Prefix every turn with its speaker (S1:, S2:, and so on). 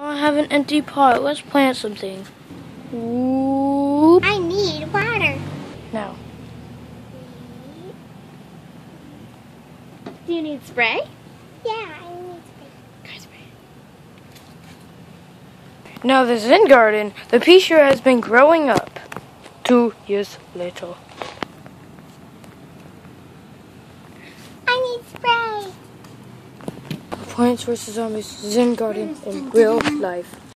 S1: Oh, I have an empty pot. Let's plant something. Whoop.
S2: I need water.
S1: No.
S3: Do you need spray?
S2: Yeah, I need
S3: spray.
S1: Now the Zen garden, the pea has been growing up. Two years later.
S2: I need spray.
S1: Plants vs. Zombies Zen garden in real life.